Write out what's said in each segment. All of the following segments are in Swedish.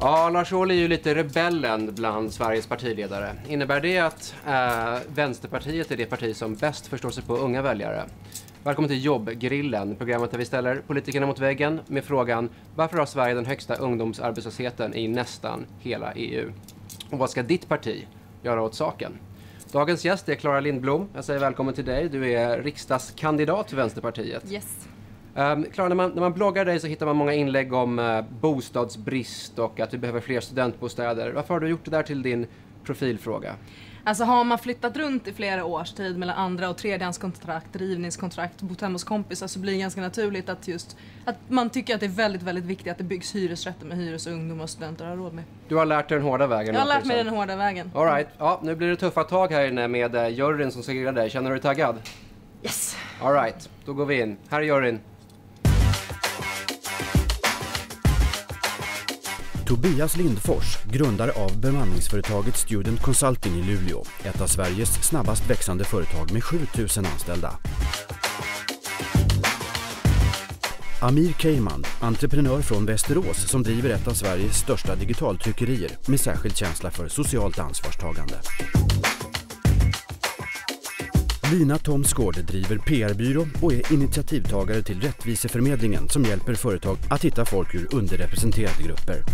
Ja, Lars Ohly är ju lite rebellen bland Sveriges partiledare. Innebär det att eh, Vänsterpartiet är det parti som bäst förstår sig på unga väljare? Välkommen till Jobbgrillen, programmet där vi ställer politikerna mot väggen med frågan varför har Sverige den högsta ungdomsarbetslösheten i nästan hela EU? Och vad ska ditt parti göra åt saken? Dagens gäst är Klara Lindblom. Jag säger välkommen till dig. Du är riksdagskandidat för Vänsterpartiet. Yes. Um, Klara, när man, när man bloggar dig så hittar man många inlägg om uh, bostadsbrist och att vi behöver fler studentbostäder. Varför har du gjort det där till din profilfråga? Alltså har man flyttat runt i flera års tid mellan andra och tredjehandskontrakt, rivningskontrakt, bott hemma hos kompisar så blir det ganska naturligt att just att man tycker att det är väldigt, väldigt viktigt att det byggs hyresrätter med hyres och ungdomar och studenter har råd med. Du har lärt dig den hårda vägen? Jag har lärt mig den hårda vägen. All right. ja, nu blir det tuffa tag här inne med uh, juryn som ska grilla dig. Känner du dig taggad? Yes! All right, då går vi in. Här är juryn. Tobias Lindfors, grundare av bemanningsföretaget Student Consulting i Luleå. Ett av Sveriges snabbast växande företag med 7000 anställda. Amir Keyman, entreprenör från Västerås som driver ett av Sveriges största digitaltryckerier med särskild känsla för socialt ansvarstagande. Lina Thomsgård driver PR-byrå och är initiativtagare till Rättviseförmedlingen som hjälper företag att hitta folk ur underrepresenterade grupper.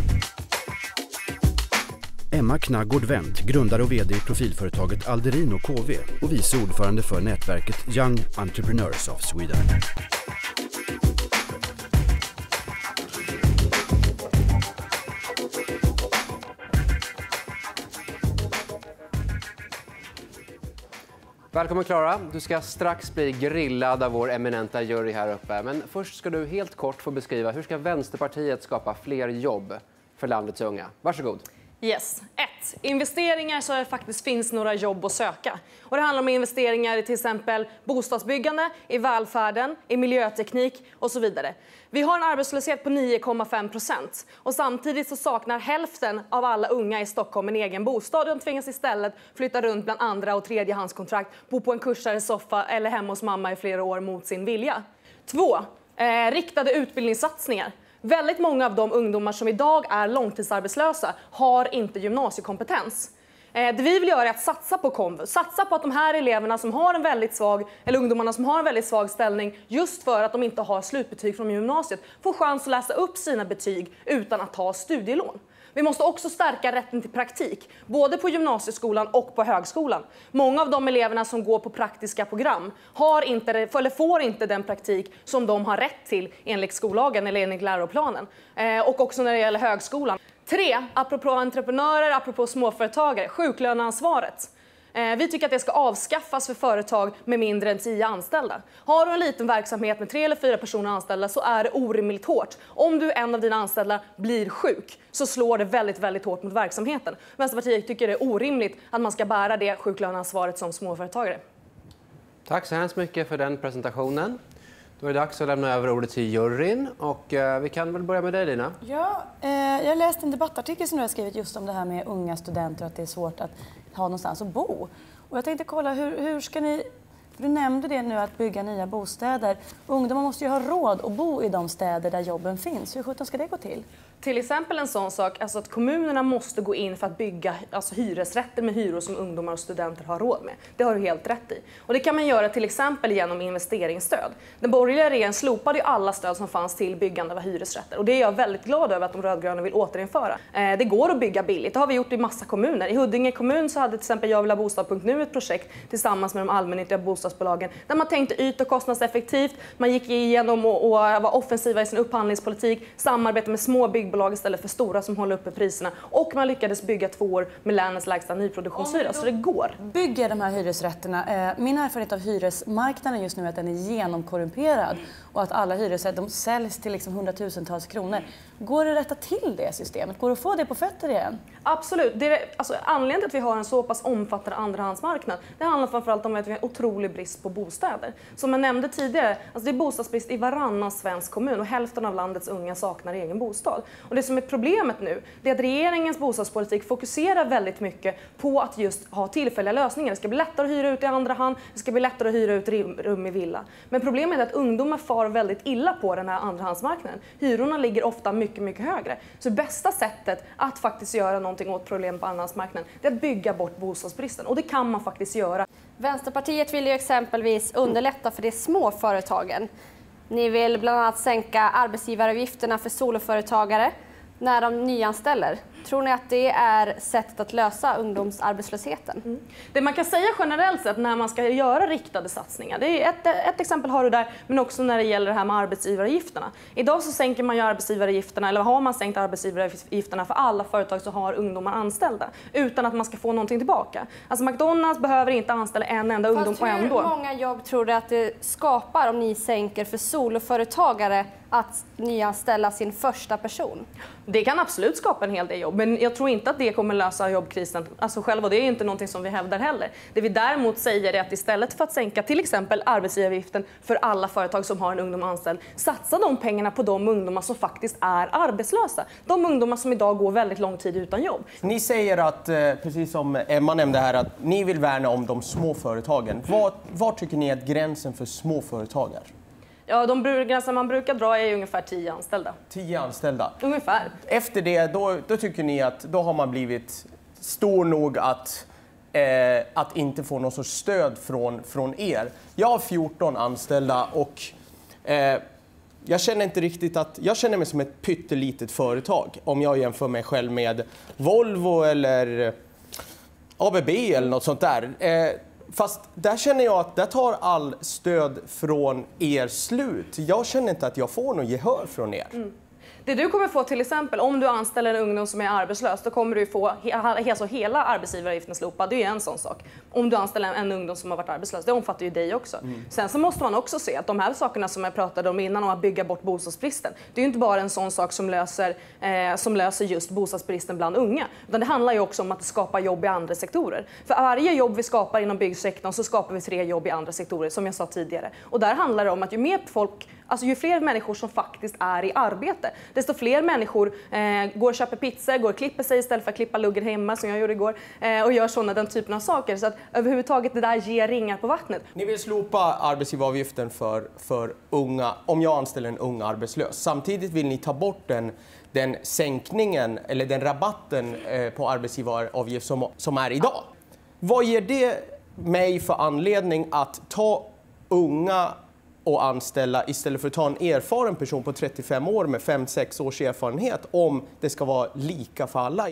Emma Knaggård Wendt, grundare och VD i profilföretaget Alderino KV och vice ordförande för nätverket Young Entrepreneurs of Sweden. Välkommen Klara. Du ska strax bli grillad av vår eminenta jury här uppe. Men först ska du helt kort få beskriva hur ska Vänsterpartiet skapa fler jobb för landets unga. Varsågod. Yes. 1. Investeringar så att det faktiskt finns några jobb att söka. Och det handlar om investeringar i till exempel bostadsbyggande, i välfärden, i miljöteknik och så vidare. Vi har en arbetslöshet på 9,5 procent och samtidigt så saknar hälften av alla unga i Stockholm en egen bostad. De tvingas istället flytta runt bland andra och tredjehandskontrakt, bo på en kursare soffa eller hemma hos mamma i flera år mot sin vilja. 2. Eh, riktade utbildningssatsningar. Väldigt många av de ungdomar som idag är långtidsarbetslösa har inte gymnasiekompetens. Eh, det vi vill göra är att satsa på komvux, satsa på att de här eleverna som har en väldigt svag, eller ungdomarna som har en väldigt svag ställning just för att de inte har slutbetyg från gymnasiet får chans att läsa upp sina betyg utan att ta studielån. Vi måste också stärka rätten till praktik, både på gymnasieskolan och på högskolan. Många av de eleverna som går på praktiska program har inte, eller får inte den praktik som de har rätt till enligt skollagen eller enligt läroplanen. Eh, och också när det gäller högskolan. Tre, apropå entreprenörer, apropå småföretagare, sjuklöneansvaret. Eh, vi tycker att det ska avskaffas för företag med mindre än 10 anställda. Har du en liten verksamhet med tre eller fyra personer anställda så är det orimligt hårt. Om du en av dina anställda blir sjuk så slår det väldigt, väldigt hårt mot verksamheten. Vänsterpartiet tycker det är orimligt att man ska bära det sjuklöneansvaret som småföretagare. Tack så hemskt mycket för den presentationen. Då är det dags att lämna över ordet till juryn. Och, eh, vi kan väl börja med dig, Lina. Ja, eh, jag läste en debattartikel som du har skrivit just om det här med unga studenter och att det är svårt att ha någonstans att bo. Och jag tänkte kolla, hur, hur ska ni... du nämnde det nu, att bygga nya bostäder. Ungdomar måste ju ha råd att bo i de städer där jobben finns. Hur sjutton ska det gå till? Till exempel en sån sak, alltså att kommunerna måste gå in för att bygga alltså hyresrätter med hyror som ungdomar och studenter har råd med. Det har du helt rätt i. Och det kan man göra till exempel genom investeringsstöd. Den borgerliga regeringen slopade ju alla stöd som fanns till byggande av hyresrätter och det är jag väldigt glad över att de rödgröna vill återinföra. Eh, det går att bygga billigt, det har vi gjort i massa kommuner. I Huddinge kommun så hade till exempel Jag vill ha bostad.nu ett projekt tillsammans med de allmännyttiga bostadsbolagen där man tänkte yt och kostnadseffektivt, man gick igenom och, och var offensiva i sin upphandlingspolitik, samarbete med små byggbolag byggbolag istället för stora som håller uppe priserna. Och man lyckades bygga två år med länets lägsta nyproduktionshyra, så det går. Bygger de här hyresrätterna. Eh, min erfarenhet av hyresmarknaden just nu är att den är genomkorrumperad och att alla hyresrätter de säljs till liksom hundratusentals kronor. Går det att rätta till det systemet? Går det att få det på fötter igen? Absolut. Det är, alltså, anledningen till att vi har en så pass omfattande andrahandsmarknad det handlar framförallt om att vi har en otrolig brist på bostäder. Som jag nämnde tidigare, alltså det är bostadsbrist i varannan svensk kommun och hälften av landets unga saknar egen bostad. Och det som är problemet nu, det är att regeringens bostadspolitik fokuserar väldigt mycket på att just ha tillfälliga lösningar. Det ska bli lättare att hyra ut i andra hand, det ska bli lättare att hyra ut rum i villa. Men problemet är att ungdomar far väldigt illa på den här andrahandsmarknaden. Hyrorna ligger ofta mycket, mycket högre. Så bästa sättet att faktiskt göra någonting åt problemen på andrahandsmarknaden, det är att bygga bort bostadsbristen. Och det kan man faktiskt göra. Vänsterpartiet vill ju exempelvis underlätta för de små företagen. Ni vill bland annat sänka arbetsgivaravgifterna för soloföretagare när de nyanställer. Tror ni att det är sättet att lösa ungdomsarbetslösheten? Mm. Det man kan säga generellt sett när man ska göra riktade satsningar, det är ett, ett exempel har du där, men också när det gäller det här med arbetsgivaravgifterna. Idag så sänker man ju arbetsgivaravgifterna, eller har man sänkt arbetsgivaravgifterna för alla företag som har ungdomar anställda, utan att man ska få någonting tillbaka. Alltså McDonalds behöver inte anställa en enda Fast ungdom och ändå. Hur många jobb tror du att det skapar om ni sänker för soloföretagare att nyanställa sin första person? Det kan absolut skapa en hel del jobb, men jag tror inte att det kommer lösa jobbkrisen alltså själv och det är inte någonting som vi hävdar heller. Det vi däremot säger är att istället för att sänka till exempel arbetsgivaravgiften för alla företag som har en ungdom anställd, satsa de pengarna på de ungdomar som faktiskt är arbetslösa. De ungdomar som idag går väldigt lång tid utan jobb. Ni säger att, eh, precis som Emma nämnde här, att ni vill värna om de små företagen. Var, var tycker ni att gränsen för småföretag är? Ja, de gränser man brukar dra är ungefär 10 anställda. 10 anställda? Ungefär. Efter det, då, då tycker ni att då har man blivit stor nog att, eh, att inte få någon sorts stöd från, från er. Jag har 14 anställda och eh, jag känner inte riktigt att... Jag känner mig som ett pyttelitet företag om jag jämför mig själv med Volvo eller ABB eller något sånt där. Eh, Fast där känner jag att där tar all stöd från er slut. Jag känner inte att jag får något gehör från er. Mm. Det du kommer få till exempel om du anställer en ungdom som är arbetslös, då kommer du få he alltså hela arbetsgivaravgiften slopad. Det är en sån sak. Om du anställer en ungdom som har varit arbetslös, det omfattar ju dig också. Mm. Sen så måste man också se att de här sakerna som jag pratade om innan, om att bygga bort bostadsbristen, det är ju inte bara en sån sak som löser, eh, som löser just bostadsbristen bland unga, utan det handlar ju också om att skapa jobb i andra sektorer. För varje jobb vi skapar inom byggsektorn så skapar vi tre jobb i andra sektorer, som jag sa tidigare. Och där handlar det om att ju mer folk Alltså ju fler människor som faktiskt är i arbete, desto fler människor eh, går och köper pizza, går och klipper sig istället för att klippa luggen hemma som jag gjorde igår eh, och gör sådana den typen av saker. Så att överhuvudtaget det där ger ringar på vattnet. Ni vill slopa arbetsgivaravgiften för, för unga, om jag anställer en ung arbetslös. Samtidigt vill ni ta bort den den sänkningen eller den rabatten eh, på arbetsgivaravgift som, som är idag. Vad ger det mig för anledning att ta unga och anställa istället för att ta en erfaren person på 35 år med 5-6 års erfarenhet om det ska vara lika för alla.